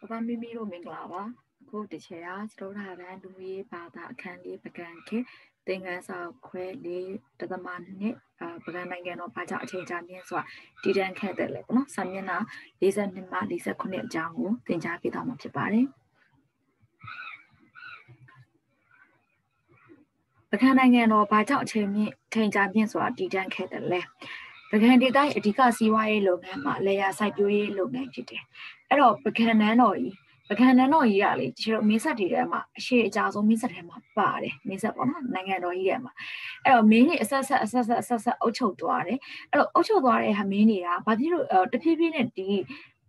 ပပမိမိတို့မင်္ဂလာပါအခုတချေရာစတုထာရန်လူရေးဘာသာအခန်းလေးပကံခေသင်္ကန်းစာခွဲလေးတသမနှစ်အာပကံနိုင်ငံတော်ဘာကြောင့်အချိန်ကြာမြင့်ဆိုတာတည်တံ့ခဲ့တယ်လေပေါ့နော်ဆာမျက်နှာ42မှ49အကြောင်းကိုသင်ကြားပေးသွားမှာဖြစ်ပါတယ်ပကံနိုင်ငံတော်ဘာကြောင့်အချိန်မြင့်ချိန်ကြာမြင့်ဆိုတာတည်တံ့ခဲ့တယ်လေ ပကံဒေသရဲ့အဓိကစီးပွားရေးလုပ်ငန်းမှာလေယာစိုက်ပျိုးရေးလုပ်ငန်းဖြစ်တယ်အဲ့တော့ပကံနန်းတော်ကြီးပကံနန်းတော်ကြီးကလေကျတော့မင်းဆက်တွေထဲမှာအရှိအကြဆုံးမင်းဆက်ထဲမှာပါတယ်မင်းဆက်ပေါ့နော်နိုင်ငံတော်ကြီးထဲမှာအဲ့တော့မင်းကြီးအဆက်ဆက်အဆက်ဆက်အဆက်ဆက်အုပ်ချုပ်သွားတယ်အဲ့တော့အုပ်ချုပ်သွားတဲ့ဟာမင်းတွေကဘာဖြစ်လို့တဖြည်းဖြည်းနဲ့ဒီ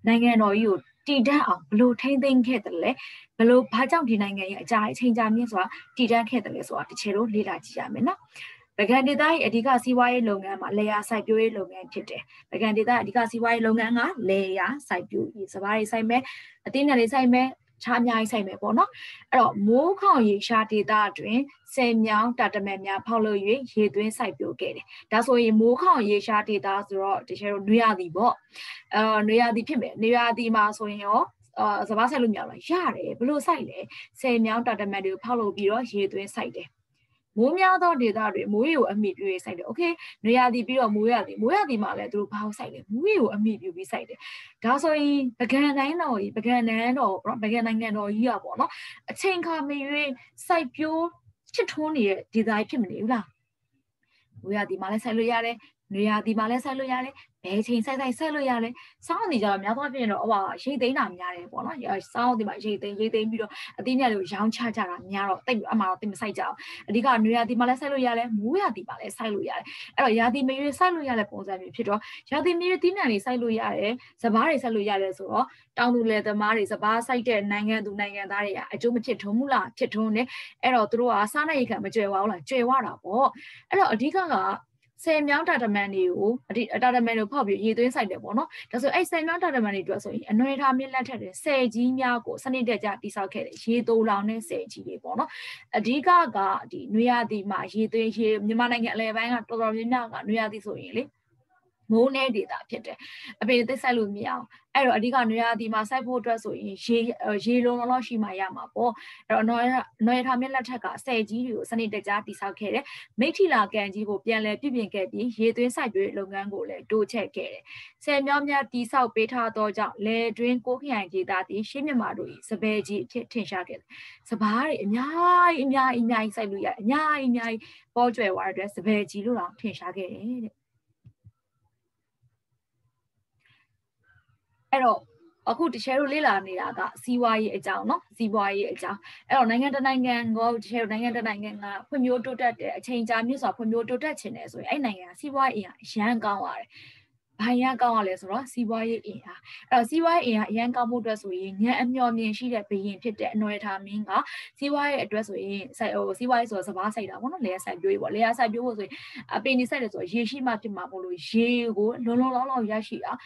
နိုင်ငံတော်ကြီးကိုတည်တတ်အောင်ဘလို့ထိမ့်သိမ်းခဲ့တယ်လဲဘလို့ဘာကြောင့်ဒီနိုင်ငံရဲ့အကြအချိန်ကြာမြင့်ဆိုတာတည်တတ်ခဲ့တယ်လဲဆိုတာတစ်ချက်တော့လေ့လာကြည့်ရမယ်နော် ပကံဒေသရဲ့အဓိကစီးပွားရေးလုပ်ငန်းမှာလေယာစိုက်ပျိုးရေးလုပ်ငန်းဖြစ်တယ်။ပကံဒေသအဓိကစီးပွားရေးလုပ်ငန်းကလေယာစိုက်ပျိုးရေးစပါးတွေစိုက်မယ်အသင်းနယ်တွေစိုက်မယ်ခြားအများကြီးဆိုင်မယ်ပေါ့နော်အဲ့တော့မိုးခေါင်ရေရှားဒေတာတွင်ဆယ်မြောင်းတာတမန်များဖောက်လို့၍ရေသွင်းစိုက်ပျိုးခဲ့တယ်ဒါဆိုရင်မိုးခေါင်ရေရှားဒေတာဆိုတော့တကယ်တော့နွေရသည်ပေါ့အဲနွေရသည်ဖြစ်မယ်နွေရသည်မှာဆိုရင်ရောအာစဘာဆိုင်လို့မရဘူးလားရတယ်ဘလို့စိုက်လဲဆယ်မြောင်းတာတမန်တွေကိုဖောက်လို့ပြီးတော့ရေသွင်းစိုက်တယ် မိုးများသောဒေသတွေမိုးရေကိုအမိပြုရေးစိုက်တယ်။ Okay နွေရာသီပြီးတော့မိုးရာသီမိုးရာသီမှာလည်းသူတို့ဘာကိုစိုက်လဲမိုးရေကိုအမိပြုပြီးစိုက်တယ်။ဒါဆိုရင်ပကံတိုင်းတော်ကြီးပကံနန်းတော်ပေါ့ပကံနိုင်ငံတော်ကြီးอ่ะပေါ့နော်အချိန်ခါမရွေးစိုက်ပျိုးချစ်ထွန်းနေတဲ့ဒေသကြီးဖြစ်မနေဘူးလား။မိုးရာသီမှာလည်းစိုက်လို့ရတယ်နွေရာသီမှာလည်းစိုက်လို့ရတယ် ဘယ်ချိန်စိုက်စိုက်ဆက်လို့ရတယ်စောင်းနေကြတော့များသောအားဖြင့်တော့ဟိုဟာရိတ်သိမ်းတာများတယ်ပေါ့နော်စောင်းဒီမှာရိတ်သိမ်းရိတ်သိမ်းပြီးတော့အသီးနဲ့လို့ရောင်းချကြတာများတော့တိတ်အမှတော့တိတ်မစိုက်ကြအောင်အဓိကနွေရာသီမှာလည်းစိုက်လို့ရတယ်မိုးရာသီမှာလည်းစိုက်လို့ရတယ်အဲ့တော့ရာသီမရွေးစိုက်လို့ရတဲ့ပုံစံမျိုးဖြစ်တော့ရာသီမရွေးသီးနှံတွေစိုက်လို့ရတယ်စပားတွေစိုက်လို့ရတယ်ဆိုတော့တောင်သူလယ်သမားတွေစပားစိုက်တဲ့နိုင်ငံသူနိုင်ငံသားတွေကအကျိုးမဖြစ်ထုံးဘူးလားဖြစ်ထုံးတယ်အဲ့တော့သူတို့ကစားနိုင်ရခံမကြွယ်ဝဘူးလားကြွယ်ဝတာပေါ့အဲ့တော့အဓိကက ဆယ်မြောင်းတာတမန်တွေကိုအဒီတာတမန်တွေဖောက်ပြီးရေသွင်းဆိုင်တယ်ပေါ့နော်ဒါဆိုအဲ့ဆယ်မြောင်းတာတမန်တွေအတွက်ဆိုရင်အနွယ်ထားမြင့်လက်ထက်တဲ့ဆယ်ကြီးများကိုစနစ်တကျတိစောက်ခဲ့တယ်ရေတိုးလောင်တဲ့ဆယ်ကြီးတွေပေါ့နော်အဓိကကဒီနွေရာသီမှာရေသွင်းရေမြန်မာနိုင်ငံအလဲပိုင်းကတော်တော်များများကနွေရာသီဆိုရင်လေ မိုးနေဒေတာဖြစ်တယ်အပေသိဆိုင်လို့မရအောင်အဲ့တော့အဓိကနွေရာသီမှာစိုက်ဖို့အတွက်ဆိုရင်ရေရေလုံးလုံးလောက်ရှိမှရမှာပေါ့အဲ့တော့နွေနွေထားမြက်လက်ထက်ကဆယ်ကြီးတွေကိုစနစ်တကျတိဆောက်ခဲ့တယ်မိထီလာကန်ကြီးကိုပြန်လည်ပြည်ပြင်ခဲ့ပြီးရေသွင်းစိုက်ပျိုးလုပ်ငန်းကိုလည်းတိုးချဲ့ခဲ့တယ်ဆယ်မြောင်းများတိဆောက်ပေးထားသောကြောင့်လေတွင်းကိုခရိုင်ဒေသသည်ရှေးမြမာတို့၏စပယ်ကြီးအဖြစ်ထင်ရှားခဲ့တယ်စပားတွေအများကြီးအများကြီးအများကြီးစိုက်လို့ရအများကြီးအများကြီးပေါ်ကျွယ်သွားတဲ့အတွက်စပယ်ကြီးလို့တော့ထင်ရှားခဲ့တယ်တဲ့ အဲ့တော့အခုတချဲတို့လေ့လာနေတာကစီးပွားရေးအကြောင်းနော်စီးပွားရေးအကြောင်းအဲ့တော့နိုင်ငံတကာနိုင်ငံကိုတချဲတို့နိုင်ငံတကာနိုင်ငံကဖွံ့ဖြိုးတိုးတက်တဲ့အချိန်ကြာမြင့်စွာဖွံ့ဖြိုးတိုးတက်ခြင်းတယ်ဆိုရင်အဲ့နိုင်ငံကစီးပွားရေးအရန်ကောင်းရတယ်ဘိုင်ရန်ကောင်းရလဲဆိုတော့စီးပွားရေးအင်အားအဲ့တော့စီးပွားရေးအင်အားအရန်ကောင်းမှုအတွက်ဆိုရင်ညံအမျော်မြင်ရှိတဲ့ဘရင်ဖြစ်တဲ့အနွယ်ထာမင်းကစီးပွားရေးအတွက်ဆိုရင်စိုက်ဟိုစီးပွားရေးဆိုတော့စပားစိုက်တာပေါ့နော်လေယာစိုက်ပြိုးပေါ့လေယာစိုက်ပြိုးဖို့ဆိုရင်အပင်နေစိုက်တယ်ဆိုတော့ရေရှိမှဖြစ်မှာမဟုတ်လို့ရေကိုလုံလုံလောက်လောက်ရရှိအောင်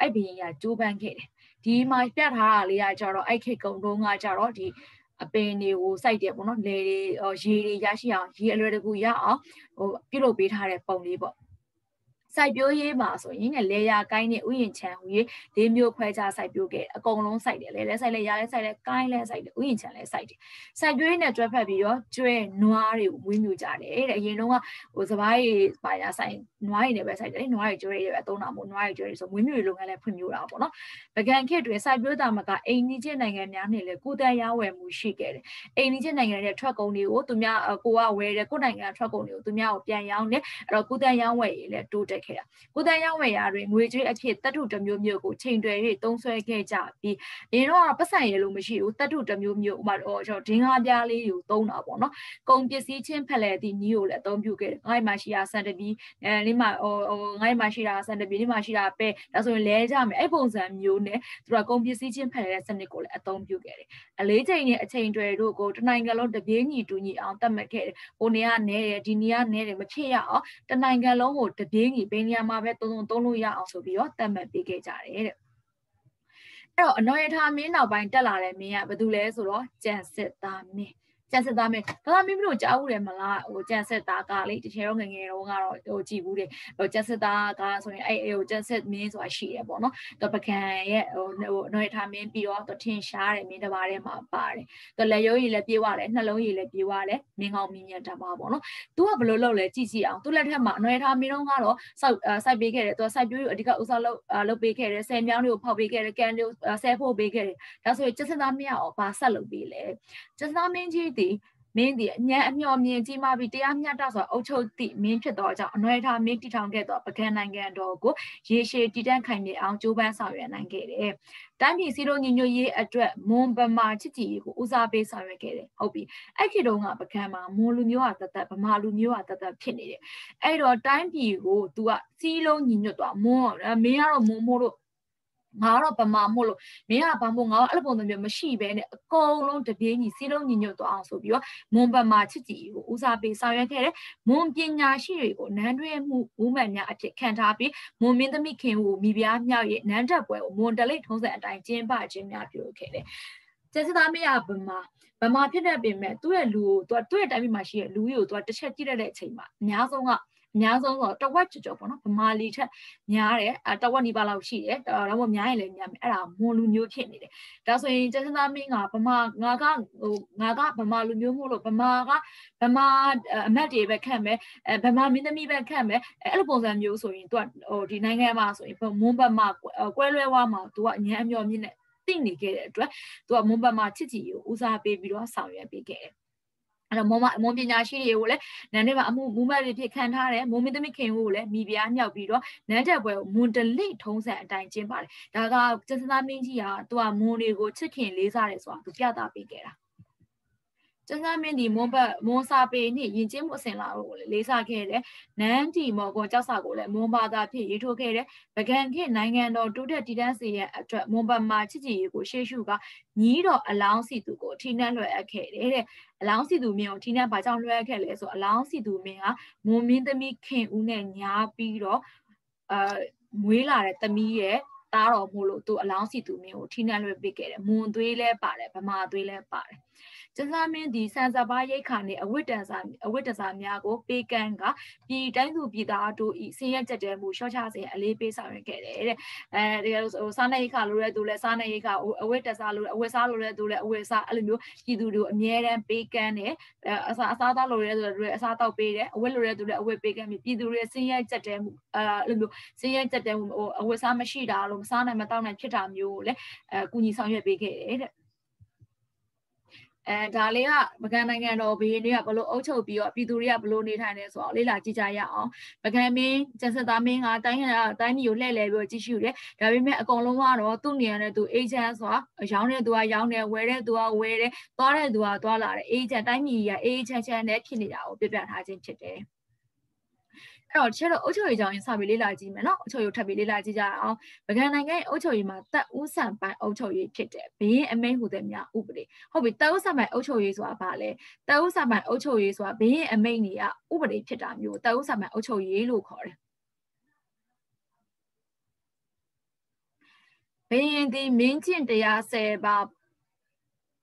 အဲ့ဘရင်ကကြိုးပမ်းခဲ့တယ်ဒီမှာပြတ်ထားတာလေးကကြတော့အဲ့ခေတ်ကုံတုံးကကြတော့ဒီအပင်တွေကိုစိုက်တယ်ပေါ့နော်လေတွေရေတွေရရှိအောင်ရေအလွယ်တကူရအောင်ဟိုပြုလုပ်ပေးထားတဲ့ပုံလေးပေါ့ စိုက်ပျိုးရေးမှာဆိုရင်လေယာကိုင်းနဲ့ဥယျင်ချံဟူ၍လေးမျိုးခွဲခြားစိုက်ပျိုးခဲ့အကုန်လုံးစိုက်တယ်လေလဲစိုက်လဲရာလဲစိုက်လဲကိုင်းလဲစိုက်တယ်ဥယျင်ချံလဲစိုက်တယ်စိုက်ပျိုးရေးနဲ့တွဲဖက်ပြီးတော့ကျွဲနွားတွေကိုမွေးမြူကြတယ်တဲ့အရင်တော့ဟိုစပားရီပါရစိုက်နွားရီနဲ့ပဲစိုက်တယ်နွားရီကျွဲတွေပဲအသုံးတာမို့နွားရီကျွဲတွေဆိုမွေးမြူရေးလုပ်ငန်းလည်းဖွံ့ဖြိုးတာပေါ့နော်ပကံခေတ်တွင်စိုက်ပျိုးတာမကအိမ်နီးချင်းနိုင်ငံများနဲ့လည်းကုသရဝယ်မှုရှိခဲ့တယ်အိမ်နီးချင်းနိုင်ငံတွေထွက်ကုန်တွေကိုသူများကိုကဝယ်တယ်ကိုယ်နိုင်ငံထွက်ကုန်တွေကိုသူများကိုပြန်ရောင်းတယ်အဲ့တော့ကုသရဝယ်ရေးလည်းတိုးတက်ခဲ့တာကုသရောင်းဝယ်ရာတွင်ငွေကြေးအဖြစ်တတ်ထုတစ်မျိုးမျိုးကိုချိန်တွယ်၍သုံးစွဲခဲ့ကြပြီးအရင်တော့ပတ်စံရလို့မရှိဘူးတတ်ထုတစ်မျိုးမျိုးဥပမာတော့ကျွန်တော်ဒင်းကားပြားလေးကိုသုံးတာပေါ့နော်ကုန်ပစ္စည်းချင်းဖက်လဲသည့်နီးကိုလည်းအသုံးပြုခဲ့တယ်ငါ့မှာရှိတာစံတပီအဲဒီမှာဟိုဟိုငါ့မှာရှိတာစံတပီဒီမှာရှိတာပဲဒါဆိုရင်လဲကြမယ်အဲ့ပုံစံမျိုးနဲ့သူကကုန်ပစ္စည်းချင်းဖက်လဲတဲ့စနစ်ကိုလည်းအသုံးပြုခဲ့တယ်အလေးချိန်နဲ့အချိန်တွေတို့ကိုတနိုင်ငံလုံးတပြေးညီတူညီအောင်သတ်မှတ်ခဲ့တယ်ဟိုနေကနဲတယ်ဒီနေကနဲတယ်မဖြစ်ရအောင်တနိုင်ငံလုံးကိုတပြေးညီဘယ်နေရာမှာပဲသုံးသုံးလို့ရအောင်ဆိုပြီးတော့သတ်မှတ်ပေးခဲ့ကြတယ်တဲ့အဲ့တော့အနော်ရထာမင်းနောက်ပိုင်းတက်လာတဲ့မင်းကဘာတူလဲဆိုတော့ကြံစစ်သားမင်း ကျန်စစ်သားမင်းဒါသာမင်းတို့ကြားဘူးတယ်မလားဟိုကျန်စစ်သားကလေတချေတော့ငငယ်တော့ကတော့ဟိုကြည်ဘူးတယ်ဟိုကျန်စစ်သားကဆိုရင်အဲ့ဟိုကျန်စစ်မင်းဆိုတာရှိတယ်ပေါ့နော်တော့ပကံရဲ့ဟိုဟိုနှွေထားမင်းပြီးတော့တော့ထင်ရှားတယ်မင်းတစ်ပါးထဲမှာပါတယ်တော့လက်ရိုးရည်လည်းပြေးသွားတယ်နှလုံးရည်လည်းပြေးသွားတယ်မင်းကောင်းမင်းမြတ်တပါပေါ့နော်သူကဘယ်လိုလုပ်လဲကြည့်ကြည့်အောင်သူလက်ထက်မှာနှွေထားမင်းတော့ကတော့စိုက်စိုက်ပေးခဲ့တယ်သူကစိုက်ပြိုးအဓိကဥစားလုပ်လုပ်ပေးခဲ့တယ်ဆယ်မြောင်းတွေကိုဖောက်ပေးခဲ့တယ်ကန်တွေကိုဆဲဖို့ပေးခဲ့တယ်ဒါဆိုရင်ကျန်စစ်သားမင်းရောဘာဆက်လုပ်ပေးလဲကျန်စစ်သားမင်းကြီးဒီမင်းဒီအညံအမျှော်မြင်ကြီးမှပြီးတရားမျှတစွာအုပ်ချုပ်သည့်မင်းဖြစ်သောကြောင့်အနွယ်ထားမင်းတည်ထောင်ခဲ့သောပကံနိုင်ငံတော်ကိုရေရှည်တည်တံ့ခိုင်မြဲအောင်ကြိုးပမ်းဆောင်ရွက်နိုင်ခဲ့တယ်။တိုင်းပြည်စီးလုံးညီညွတ်ရေးအတွက်မွန်ပမာချစ်ကြည်ရေးကိုဦးစားပေးဆောင်ရွက်ခဲ့တယ်။ဟုတ်ပြီ။အဲ့ခေတ်တုန်းကပကံမှာမွန်လူမျိုးဟာတသက်ဗမာလူမျိုးဟာတသက်ဖြစ်နေတယ်။အဲ့တော့တိုင်းပြည်ကို तू ကစီးလုံးညီညွတ်သွားမွန်မင်းကတော့မွန်မို့လို့ ငါတော့ဗမာမို့လို့မင်းကဘာမို့ငါအဲ့လိုပုံစံမျိုးမရှိဘဲနဲ့အကုန်လုံးတပြေးညီစီးလုံးညီညွတ်သွားအောင်ဆိုပြီးတော့မွန်ဗမာချစ်ကြည်ကိုဦးစားပေးဆောင်ရွက်ခဲ့တယ်မွန်ပညာရှိတွေကိုနန်းတွဲမှုဦးမှန်များအဖြစ်ခံထားပြီးမွန်မင်းသမီးခင်ကိုမိဖုရားမြောက်ရဲ့နန်းတက်ပွဲကိုမွန်တလိတ်ထုံးစံအတိုင်းကျင်းပခြင်းများပြုလုပ်ခဲ့တယ်ကျစသားမရဗမာဗမာဖြစ်တဲ့ပင်မဲ့သူ့ရဲ့လူကိုသူကသူ့ရဲ့တိုင်းပြည်မှာရှိတဲ့လူကြီးကိုသူကတစ်ချက်ကြည့်ရတဲ့အချိန်မှာအများဆုံးက အများဆုံးဆိုတဝက်ကျော်ကျော်ပေါ့နော်ဗမာလီထက်များတယ်အဲတဝက်နီးပါးလောက်ရှိတယ်ဒါတော့များရင်လည်းများမယ်အဲ့ဒါမွန်လူမျိုးဖြစ်နေတယ်ဒါဆိုရင်ကျစသားမင်းကဗမာငါကဟိုငါကဗမာလူမျိုးမို့လို့ဗမာကဗမာအမတ်တွေပဲခန့်မယ်အဲဗမာမင်းသမီးပဲခန့်မယ်အဲ့လိုပုံစံမျိုးဆိုရင်သူကဟိုဒီနိုင်ငံမှာဆိုရင်မွန်ဘတ်မှာကွဲလွဲဝါမှာသူကအញ្ញံအမျော်မြင့်နဲ့သိနေခဲ့တဲ့အတွက်သူကမွန်ဘတ်မှာချစ်ချီကိုဦးစားပေးပြီးတော့ဆောင်ရွက်ပေးခဲ့တယ် အဲ့တော့မွန်မွန်ပညာရှိတွေကိုလည်းနန်းထဲမှာအမှုမူမတ်တွေဖြစ်ခံထားတယ်မွန်မင်းသမီးခင်ကိုလည်းမိဖုရားမြောက်ပြီးတော့နန်းတက်ပွဲကိုမွန်တလိထုံးစံအတိုင်းကျင်းပါတယ်ဒါကကျစသားမင်းကြီးကသူကမွန်တွေကိုချစ်ခင်လေးစားတယ်ဆိုတာသူပြသပေးခဲ့တာ ကျန်းစာမင်းဒီမွန်ဘတ်မွန်စာပေနှင့်ယဉ်ကျေးမှုအစဉ်လာကိုလည်းလေးစားခဲ့တယ်။နန်းတီမော်ကိုကြောက်စာကိုလည်းမွန်ဘာသာဖြင့်ရေးထိုးခဲ့တယ်။ဗကန်ခေနိုင်ငံတော်တိုးတက်တည်တံ့စေရန်အတွက်မွန်ဘတ်မှာချစ်ကြည်ရေးကိုရှေ့ရှုကညီးတော်အလောင်းစီသူကိုထိနှက်လွယ်အပ်ခဲ့တယ်တဲ့အလောင်းစီသူမင်းကိုထိနှက်ဘာကြောင့်လွယ်အပ်ခဲ့လဲဆိုအလောင်းစီသူမင်းကမွန်မင်းသမီးခင်ဦးနဲ့ညားပြီးတော့အာမွေးလာတဲ့သမီးရဲ့သားတော်မို့လို့သူအလောင်းစီသူမင်းကိုထိနှက်လွယ်ပေးခဲ့တယ်။မွန်သွေးလဲပါတယ်ဗမာသွေးလဲပါတယ်။ ကျဆာမင်းသည်ဆန်စပါးရိတ်ခါနှင့်အဝိတ္တစာအဝိတ္တစာများကိုပေးကမ်းကပြည်တိုင်းသူပြည်သားတို့ဤဆင်းရဲကြက်တဲမှုရှော့ချစေအလေးပေးဆောင်ရွက်ခဲ့တယ်တဲ့အဲဒီဟိုစားနေရိတ်ခါလိုတဲ့သူလည်းစားနေရိတ်ခါအဝိတ္တစာလိုအဝိစားလိုတဲ့သူလည်းအဝိစားအဲ့လိုမျိုးပြည်သူတို့အမြဲတမ်းပေးကမ်းတယ်အစားအစားသားလိုတဲ့သူလည်းအစားတောက်ပေးတယ်အဝိလိုတဲ့သူလည်းအဝိပေးကမ်းပြီးပြည်သူတွေဆင်းရဲကြက်တဲမှုအဲအဲ့လိုမျိုးဆင်းရဲကြက်တဲမှုဟိုအဝိစားမရှိတာလို့မစားနိုင်မတောက်နိုင်ဖြစ်တာမျိုးကိုလည်းအဲကူညီဆောင်ရွက်ပေးခဲ့တယ်တဲ့ အဲဒါလေးကပကံနိုင်ငံတော်ဘေးတွေကဘလို့အုပ်ချုပ်ပြီးတော့ပြည်သူတွေကဘလို့နေထိုင်နေဆိုတော့လေးလာကြည့်ကြရအောင်ပကံမင်းကျန်စသားမင်းကတိုင်းတိုင်းမျိုးလှည့်လဲပြီးကြည့်ရှုတယ်ဒါပေမဲ့အကုန်လုံးကတော့သူ့နေရာနဲ့သူအေဂျင့်ဆိုတာရောင်းတဲ့သူကရောင်းတယ်ဝယ်တဲ့သူကဝယ်တယ်သွားတဲ့သူကသွားလာတယ်အေဂျင့်တိုင်းပြည်ကအေဂျင့်ချမ်းနဲ့ဖြစ်နေတာကိုပြပြထားခြင်းဖြစ်တယ် အဲ့တော့တချို့တော့အုတ်ချုပ်ရေးကြောင်းရင်စပြီးလေ့လာကြည့်မယ်နော်အုတ်ချုပ်ရေးထပ်ပြီးလေ့လာကြည့်ကြအောင်ဗကန်နိုင်ငံရဲ့အုတ်ချုပ်ရေးမှာတပ်ဦးဆန်ပိုင်းအုတ်ချုပ်ရေးဖြစ်တယ်ဘင်းအမိန်ဟူတဲ့များဥပဒေဟုတ်ပြီတပ်ဦးဆန်ပိုင်းအုတ်ချုပ်ရေးဆိုတာဘာလဲတပ်ဦးဆန်ပိုင်းအုတ်ချုပ်ရေးဆိုတာဘင်းအမိန်တွေကဥပဒေဖြစ်တာမျိုးတပ်ဦးဆန်ပိုင်းအုတ်ချုပ်ရေးလို့ခေါ်တယ်ဘင်းဒီမင်းကျင့်တရား10ပါ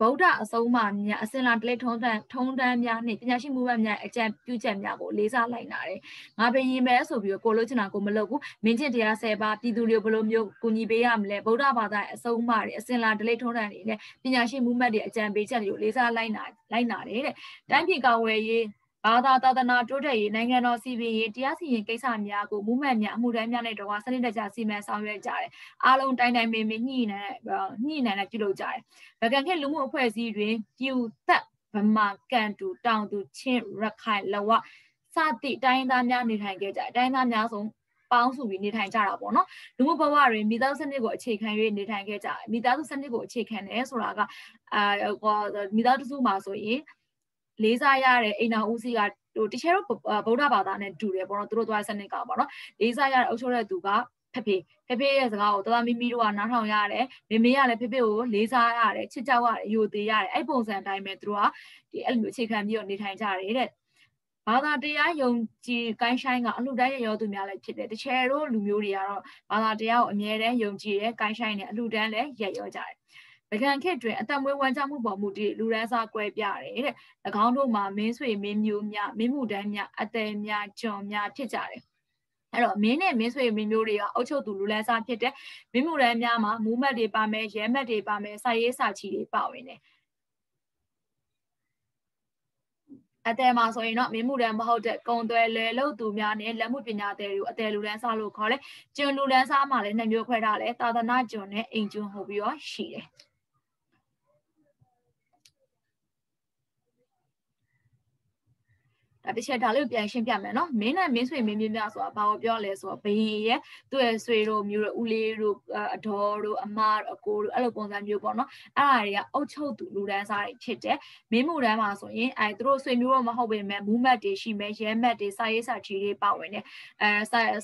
ဗုဒ္ဓအဆုံးအမများအစင်လာတလက်ထုံးတန်းထုံးတန်းများနှင့်ပညာရှိမှုမှများအကြံပြုချက်များကိုလေးစားလိုက်နာတယ်။ငါဘယ်ရင်ပဲဆိုပြီးတော့ကိုလို့ချင်တာကိုမလုပ်ဘူး။မင်းချင်းတရား10ပါးပြည်သူတွေဘယ်လိုမျိုးကူညီပေးရမလဲ။ဗုဒ္ဓဘာသာအဆုံးအမတွေအစင်လာတလက်ထုံးတန်းတွေနဲ့ပညာရှိမှုမှတွေအကြံပေးချက်တွေကိုလေးစားလိုက်နာလိုက်နာတယ်တဲ့။တိုင်းပြည်ကောင်ဝယ်ရေး ဘာသာသာသနာတိုးတက်ရေးနိုင်ငံတော်စီပင်ရေးတရားစီရင်ကိစ္စများကိုမူမှန်များအမှုတိုင်းများနဲ့တော့စနစ်တကျစီမံဆောင်ရွက်ကြတယ်။အားလုံးတိုင်းတိုင်းမင်းမင်းညှိနှံညှိနှံနဲ့ပြုလုပ်ကြတယ်။ဗကန်ခေလူမှုအဖွဲ့အစည်းတွင်ပြူသက်ဗမာကန်တူတောင်တူချင်းရခိုင်လဝစသည့်တိုင်းသားများနေထိုင်ခဲ့ကြတိုင်းသားများဆုံးပေါင်းစုပြီးနေထိုင်ကြတာပေါ့နော်လူမှုဘဝတွင်မိသားစုစနစ်ကိုအခြေခံ၍နေထိုင်ခဲ့ကြမိသားစုစနစ်ကိုအခြေခံတယ်ဆိုတာကအာမိသားစုမှာဆိုရင် လေးစားရတဲ့အိမ်တော်ဦးစီးကဟိုတချို့ဗုဒ္ဓဘာသာနဲ့တူတယ်ပေါ့နော်သူတို့သွားစနစ်ကပေါ့နော်လေးစားရတဲ့အုပ်ချုပ်တဲ့သူကဖဖေဖဖေရဲ့စကားကိုတသားမိမိတို့ကနားထောင်ရတယ်မေမေကလည်းဖဖေကိုလေးစားရတယ်ချစ်ကြောက်ရတယ်ယိုသေးရတယ်အဲ့ပုံစံအတိုင်းပဲသူတို့ကဒီအဲ့လိုအခြေခံပြီးတော့နေထိုင်ကြတယ်တဲ့ဘာသာတရားယုံကြည်ကိုင်းဆိုင်ကအလှတိုင်းရရောသူများလည်းဖြစ်တယ်တချယ်တို့လူမျိုးတွေကတော့ဘာသာတရားကိုအမြဲတမ်းယုံကြည်ရဲကိုင်းဆိုင်နဲ့အလှတန်းလည်းရက်ရောကြတယ် ပကံခေတ်တွင်အသက်မွေးဝမ်းကြောင်းမှုပေါ်မူတည်လူရန်စားကွဲပြတယ်တဲ့၎င်းတို့မှာမင်းဆွေမင်းမျိုးများမင်းမှုတန်းများအသည်များကျွန်များဖြစ်ကြတယ်အဲ့တော့မင်းနဲ့မင်းဆွေမင်းမျိုးတွေကအုတ်ချုပ်သူလူလန်းစားဖြစ်တဲ့မင်းမှုရန်များမှာမူးမတ်တွေပါမယ်ရဲမတ်တွေပါမယ်စာရေးစာချီတွေပါဝင်တယ်အတဲမှာဆိုရင်တော့မင်းမှုတန်းမဟုတ်တဲ့ကုံသွဲလဲလို့သူများနဲ့လက်မှုပညာသည်တွေကိုအတဲလူလန်းစားလို့ခေါ်တယ်။ကျွန်းလူလန်းစားမှာလည်းနှစ်မျိုးခွဲထားတယ်။သာသနာကျွန်းနဲ့အိမ်ကျွန်းဟုတ်ပြီးတော့ရှိတယ်။ ဒါတစ်ချက်ဒါလေးပြန်ရှင်းပြမယ်နော်မင်းနဲ့မင်းဆွေမင်းမင်းများဆိုတာဘာကိုပြောလဲဆိုတော့ဘယင်ရဲ့သူ့ရဲ့ဆွေတို့မျိုးတို့ဦးလေးတို့အဒေါ်တို့အမတို့အကိုတို့အဲ့လိုပုံစံမျိုးပေါ့နော်အဲ့ဒါတွေကအုတ်ချုပ်သူလူဒန်းစားတွေဖြစ်တယ်မင်းမှုတန်းမှာဆိုရင်အဲသူတို့ဆွေမျိုးတော့မဟုတ်ပေမဲ့မူးမတ်တွေရှိမယ်ရဲမတ်တွေစာရေးစာချီတွေပါဝင်တယ်အဲ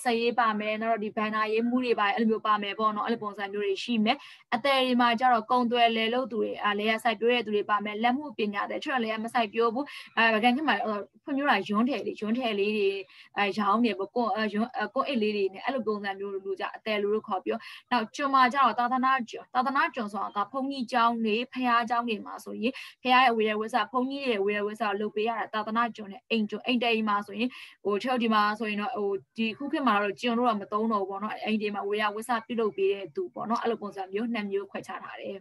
စာရေးပါမယ်နောက်တော့ဒီဘန်နာရေးမှုတွေပါအဲ့လိုမျိုးပါမယ်ပေါ့နော်အဲ့လိုပုံစံမျိုးတွေရှိမယ်အသေးတွေမှာကျတော့ကုံသွဲလဲလို့သူတွေအဲလဲရဆိုင်ပြိုးတဲ့သူတွေပါမယ်လက်မှုပညာတွေချွတ်လဲရမဆိုင်ပြိုးဘူးအဲဗကန်ခင်မှာဖွံ့ဖြိုးတာရွန်းထည်လေးရွန်းထည်လေးတွေအဲရောင်းနေပေါ့ကွန်ရွန်းကွန်အိတ်လေးတွေနဲ့အဲ့လိုပုံစံမျိုးလိုကြအတယ်လိုလို့ခေါ်ပြောနောက်ကျွန်းမှာကျတော့သာသနာကျွန်းသာသနာကျွန်းဆိုတာကဘုန်းကြီးကျောင်းတွေဖះကျောင်းတွေမှာဆိုရင်ဖះရဲ့ဝေရဝိဆာဘုန်းကြီးရဲ့ဝေရဝိဆာလုပ်ပေးရတာသာသနာကျွန်းနဲ့အိမ်ကျွန်းအိမ်တဲကြီးမှာဆိုရင်ဟိုချုပ်ဒီမှာဆိုရင်တော့ဟိုဒီခုခေတ်မှာတော့ကျွန်းတို့တော့မသုံးတော့ဘူးပေါ့နော်အိမ်ဒီမှာဝေရဝိဆာပြုလုပ်ပေးတဲ့သူပေါ့နော်အဲ့လိုပုံစံမျိုးနှစ်မျိုးခွဲခြားထားတယ်